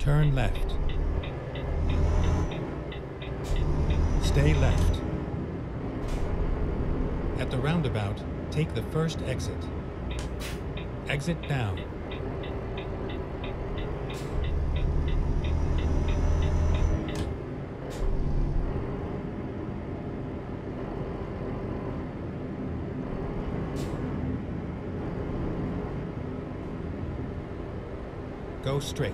Turn left. Stay left. At the roundabout, take the first exit. Exit now. Go straight.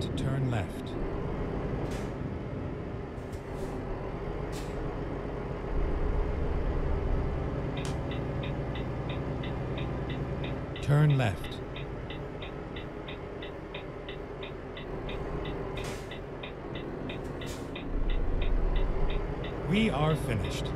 To turn left. Turn left. We are finished.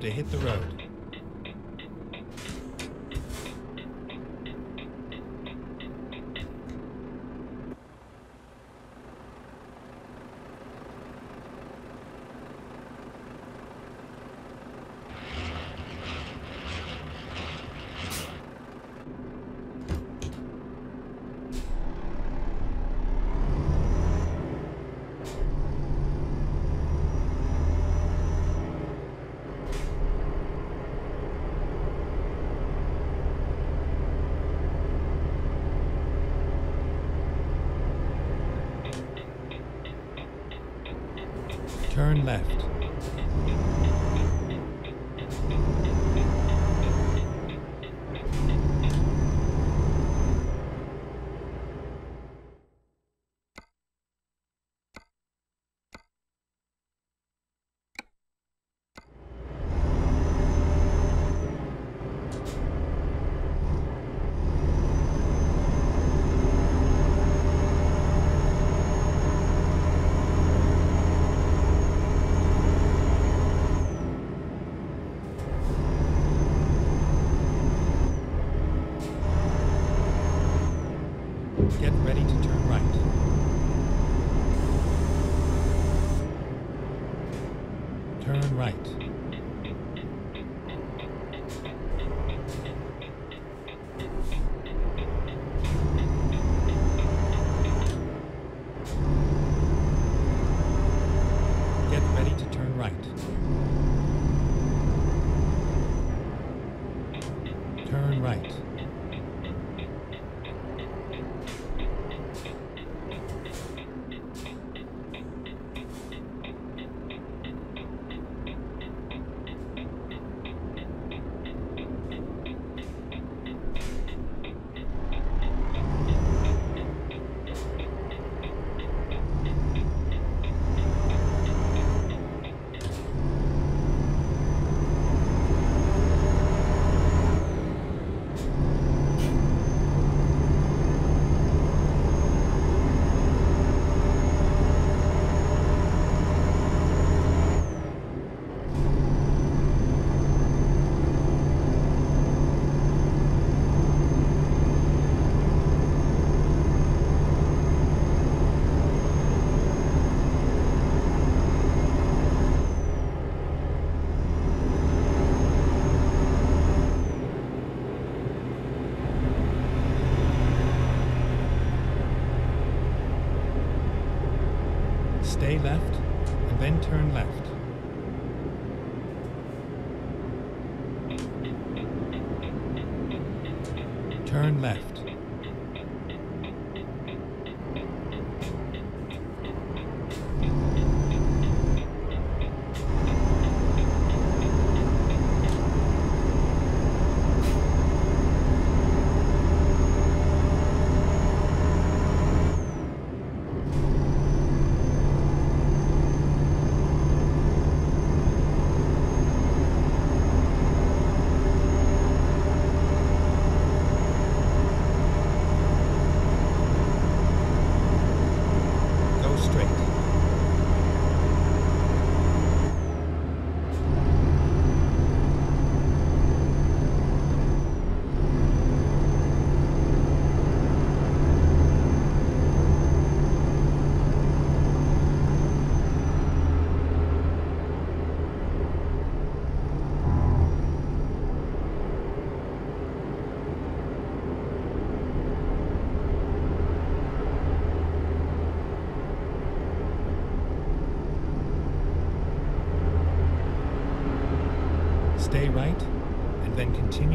To hit the road. Turn left.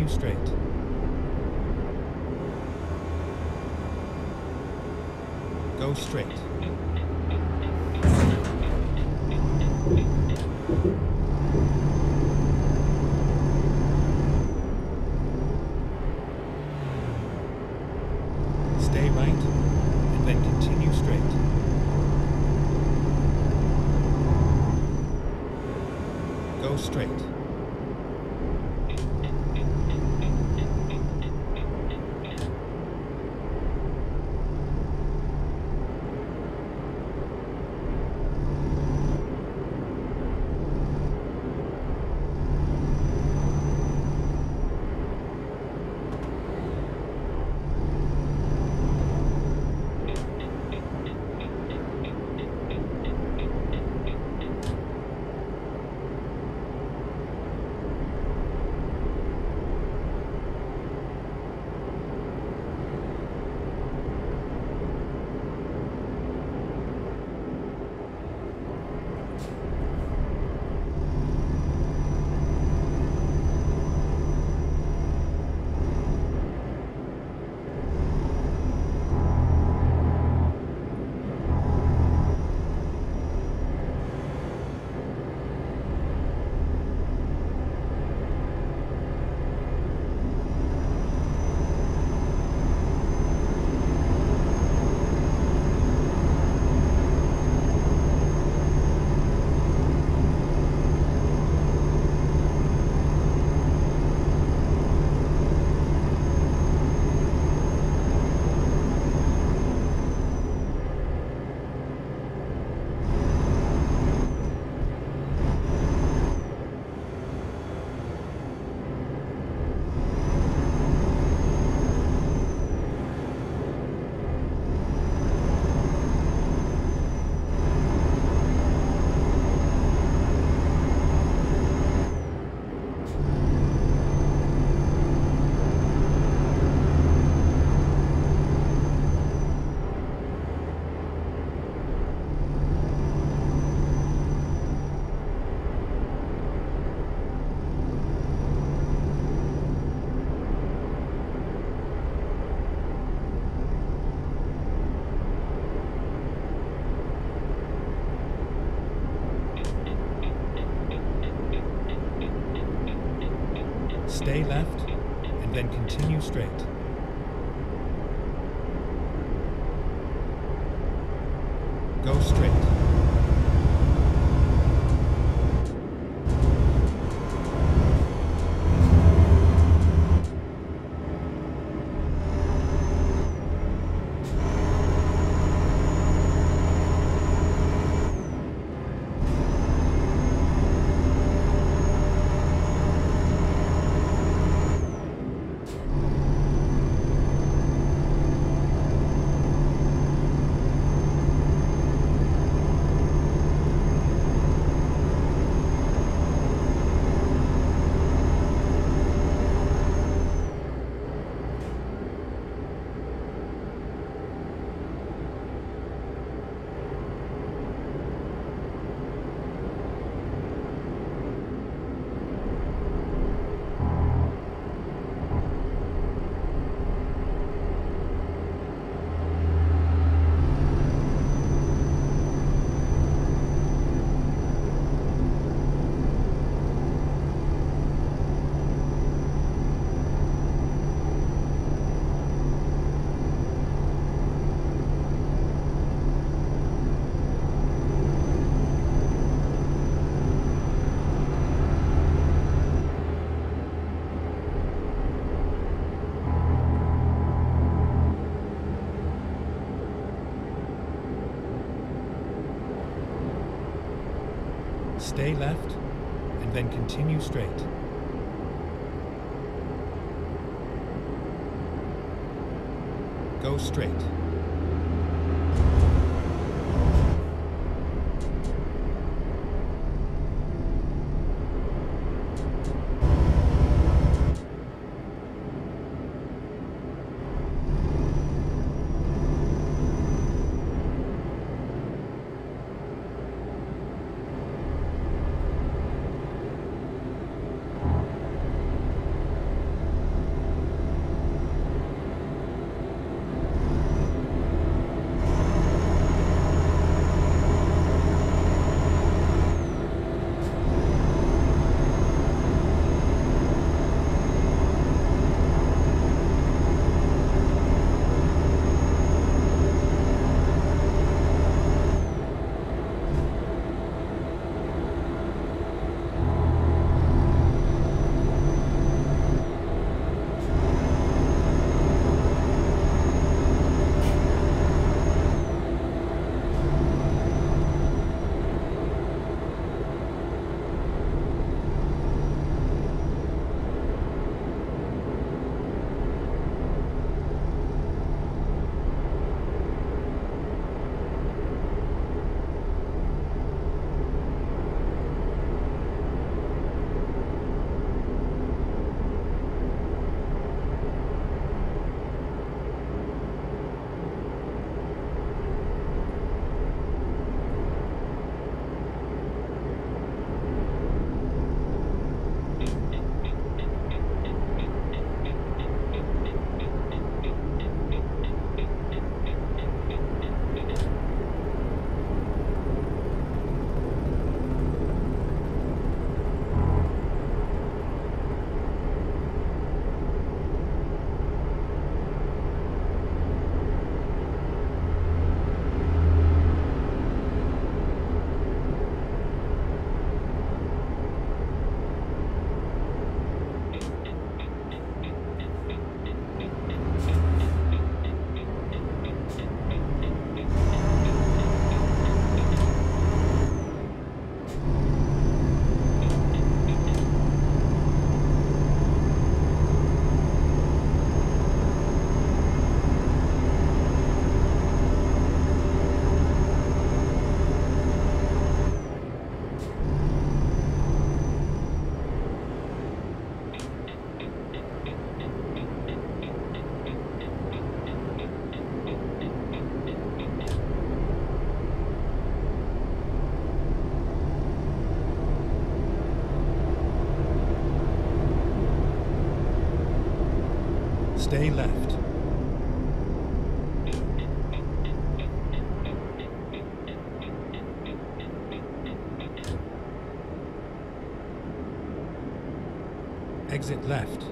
Then straight. Go straight. Stay right, and then continue straight. Go straight. Stay left, and then continue straight. Go straight. Stay left, and then continue straight. Go straight. Stay left. Exit left.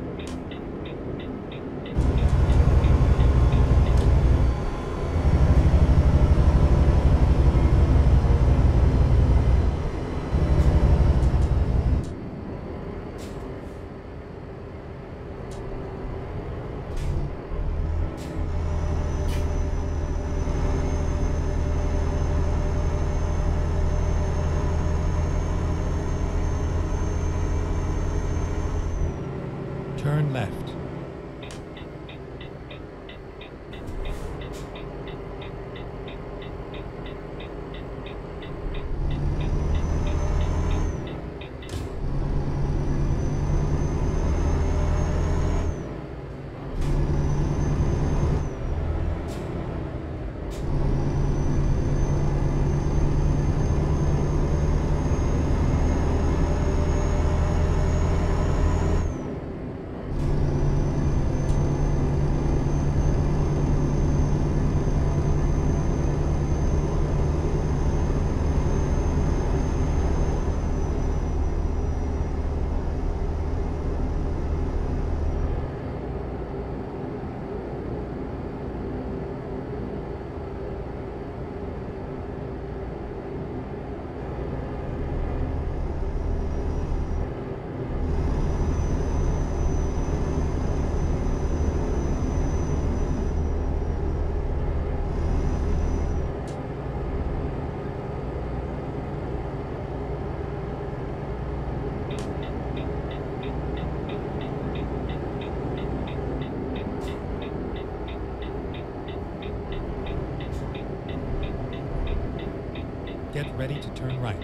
Get ready to turn right.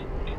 it,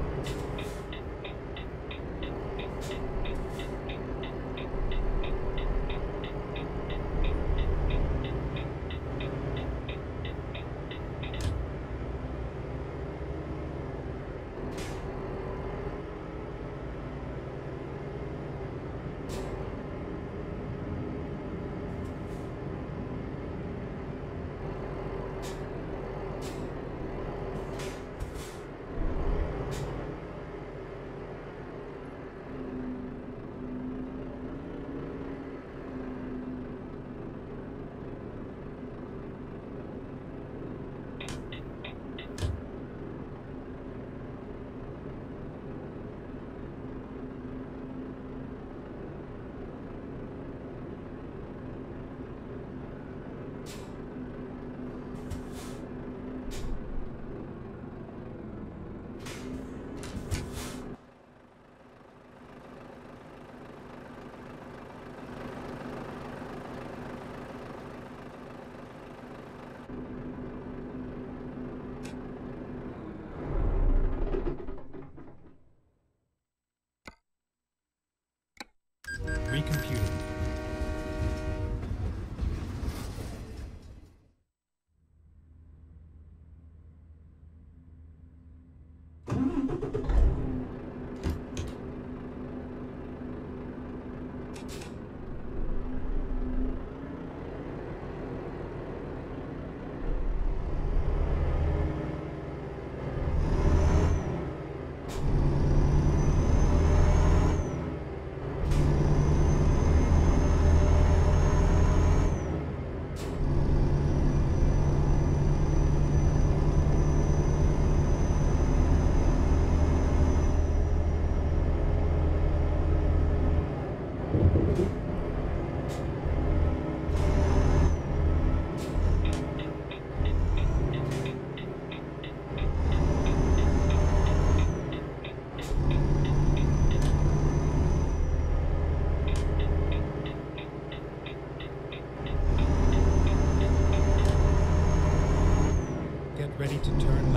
to turn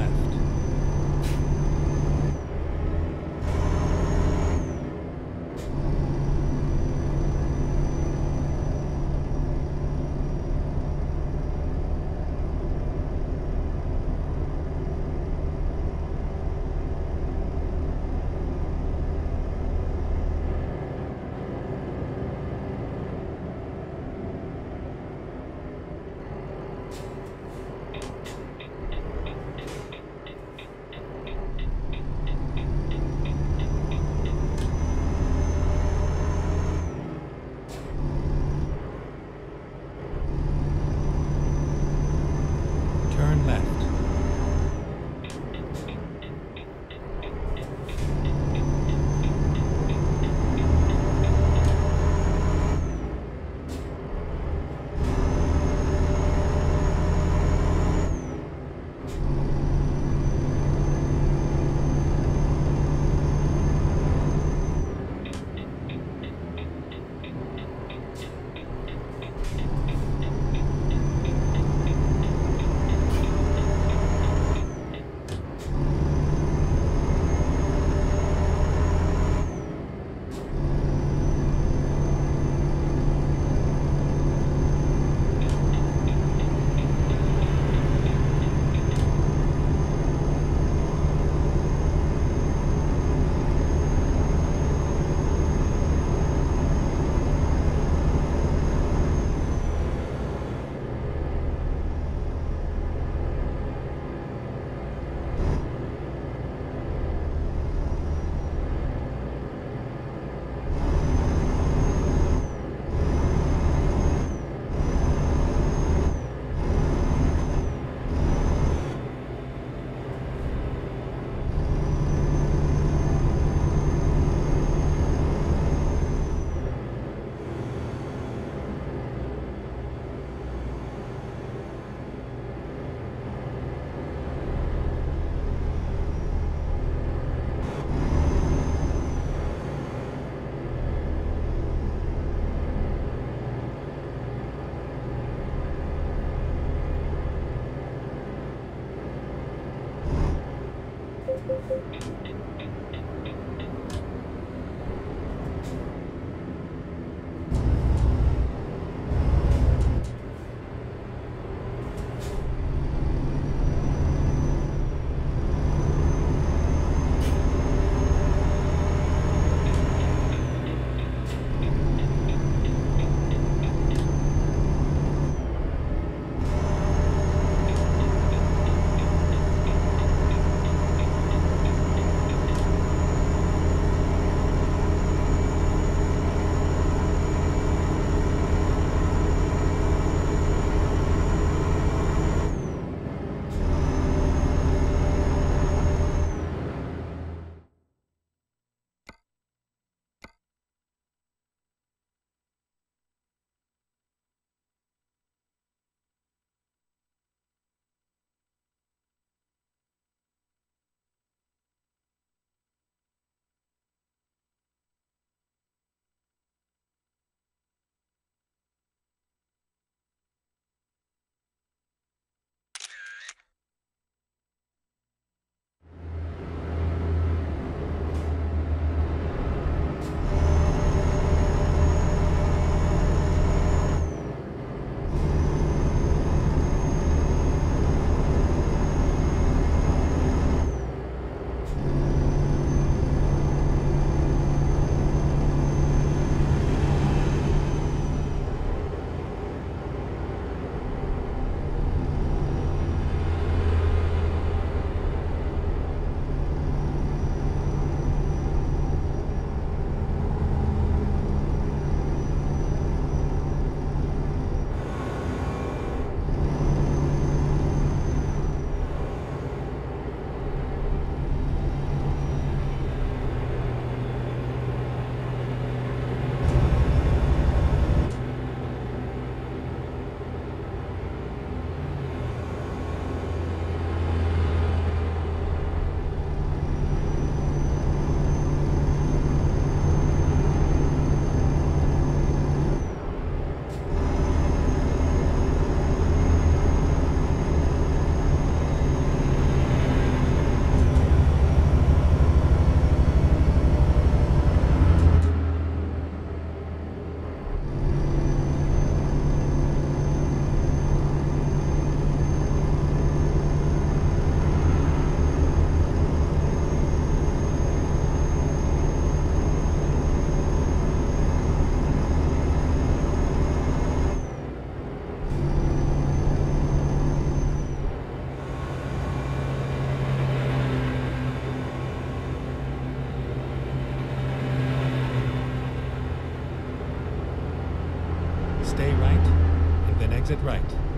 exit right.